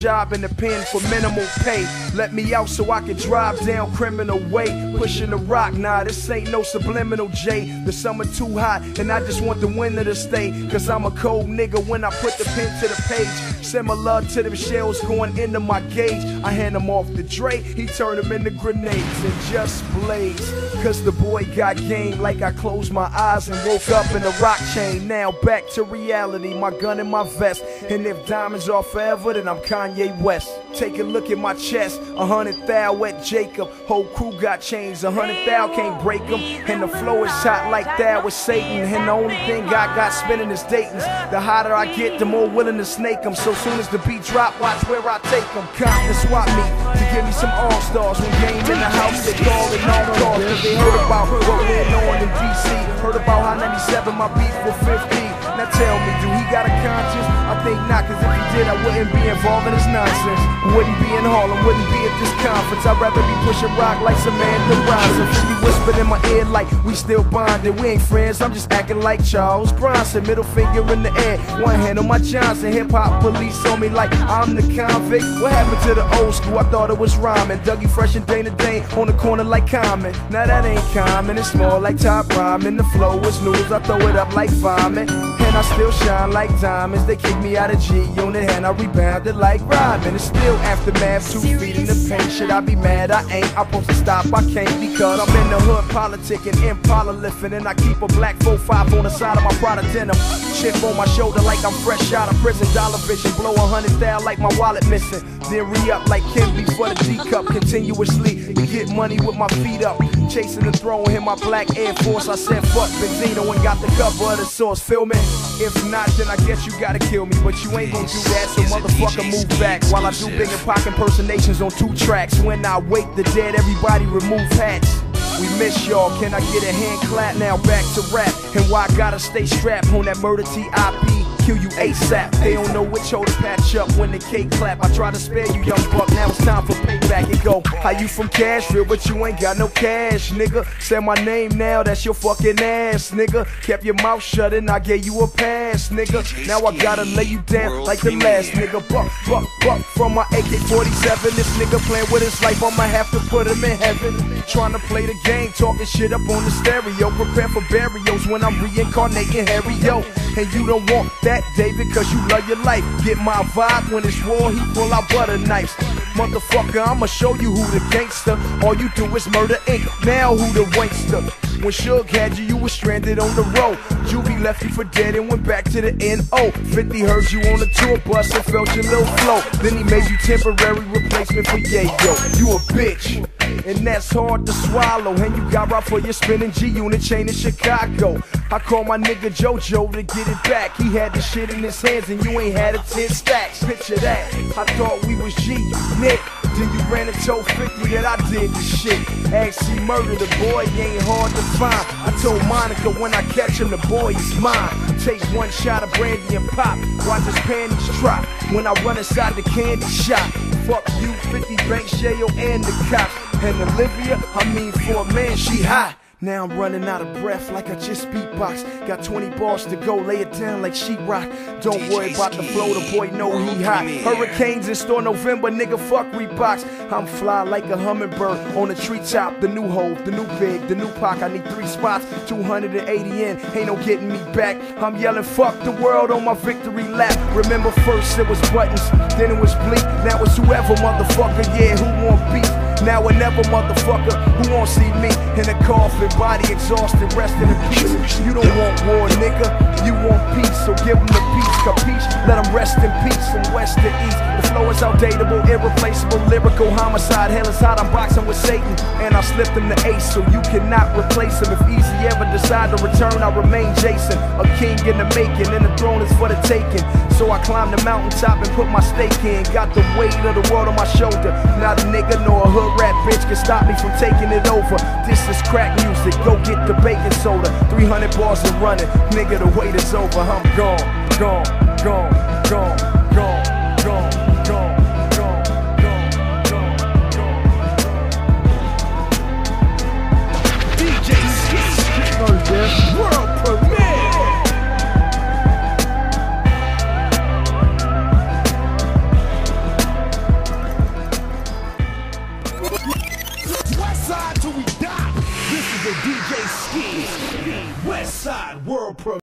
job in the pen for minimal pay. Let me out so I can drive down criminal way. Pushing the rock, nah, this ain't no subliminal J. The summer too hot, and I just want the winter to stay. Cause I'm a cold nigga when I put the pen to the page. Similar to them shells going into my gauge. I hand them off to Dre, he turn them into grenades and just blaze. Cause the boy got game like I closed my eyes and woke up in a rock chain. Now back to reality, my gun in my vest. And if diamonds are forever, then I'm Kanye West. Take a look at my chest, a hundred thou wet Jacob. Whole crew got chains, a hundred thou can't break them. And the flow is hot like that with Satan. And the only thing I got spinning is Dayton's. The hotter I get, the more willing to snake them. So soon as the beat drop, watch where I take them. And swap me to give me some all stars. When game in the house, they call it all stars. Cause they heard about what went on in DC. Heard about how 97 my beat for 50. Now tell me, do he got a conscience? I think not, cause if he did, I wouldn't be involved in his nonsense. Wouldn't be in Harlem, wouldn't be at this conference. I'd rather be pushing rock like Samantha Robinson. She whispered in my ear like we still bonded. We ain't friends, I'm just acting like Charles Bronson. Middle finger in the air, one hand on my Johnson. Hip hop police on me like I'm the convict. What happened to the old school? I thought it was rhyming. Dougie Fresh and Dana Dane on the corner like Common. Now that ain't common, it's more like top rhyming. The flow is news, I throw it up like vomit. And I still shine like diamonds. They kick me out of G unit and I rebounded like Rodman. It's still aftermath, two feet in the paint. Should I be mad? I ain't. I'm supposed to stop, I can't because I'm in the hood politicking, Impala lifting, and I keep a black 4-5 on the side of my Prada denim. Chip on my shoulder like I'm fresh out of prison. Dollar vision, blow a hundred thousand like my wallet missing. Then re up like Kimby for the D cup continuously. To get money with my feet up, chasing the throne in my black Air Force. I said fuck Benzino and got the cover of the source. Feel me? If not, then I guess you gotta kill me. But you ain't gonna do that, so motherfucker move back. While I do Big and Pac impersonations on two tracks. When I wake the dead, everybody remove hats. We miss y'all, can I get a hand clap now? Back to rap. And why I gotta stay strapped on that murder TIP? Kill you ASAP. They don't know which hoe to patch up when the cake clap. I try to spare you, young buck. Now it's time for payback. And go, how you from Cashville, but you ain't got no cash, nigga. Say my name now, that's your fucking ass, nigga. Kept your mouth shut and I gave you a pass, nigga. Now I gotta lay you down like the last nigga. Buck, buck, buck from my AK-47. This nigga playing with his life, I'ma have to put him in heaven. Trying to play the game, talking shit up on the stereo. Prepare for burials when I'm reincarnating Harry, yo. And you don't want that, David, cause you love your life. Get my vibe when it's war, he pull out butter knives. Motherfucker, I'ma show you who the gangster. All you do is Murder Inc. Now who the wankster? When Suge had you, you was stranded on the road. Juvie left you for dead and went back to the NO. 50 heard you on the tour bus and felt your little flow. Then he made you temporary replacement for Yayo. You a bitch. And that's hard to swallow. And you got robbed for your spinning G unit chain in Chicago. I call my nigga JoJo to get it back. He had the shit in his hands and you ain't had a 10 stacks. Picture that. I thought we was G, Nick. Then you ran and told 50 that I did the shit. Actually murdered the boy, he ain't hard to find. I told Monica when I catch him, the boy is mine. Take one shot of brandy and pop. Watch his panties drop. When I run inside the candy shop. Fuck you, 50 Banks Yayo and the cops. And Olivia, I mean for a man, she hot. Now I'm running out of breath like I just beatbox. Got 20 bars to go, lay it down like sheetrock. Don't worry about the flow, the boy know he hot. Hurricanes in store November, nigga, fuck Reeboks. I'm fly like a hummingbird on the treetop. The new Hov, the new big, the new Pac. I need three spots, 280 in, ain't no getting me back. I'm yelling, fuck the world on my victory lap. Remember, first it was buttons, then it was bleak. Now it's whoever, motherfucker, yeah, who want beef? Now or never, motherfucker, who won't see me in a coffin, body exhausted, resting in peace. You don't want war, nigga, you want peace, so give them the peace? Let them rest in peace from west to east. The flow is outdatable, irreplaceable, lyrical homicide. Hell is hot, I'm boxing with Satan, and I slipped him the ace, so you cannot replace him. If Eazy ever decide to return, I remain Jason, a king in the making, and the throne is for the taking. So I climbed the mountaintop and put my stake in. Got the weight of the world on my shoulder. Not a nigga nor a hood rap bitch can stop me from taking it over. This is crack music. Go get the baking soda. 300 bars and running. Nigga, the wait is over. I'm gone, gone, go, go. World premiere! West till we die. This is a DJ Ski. West side world pro.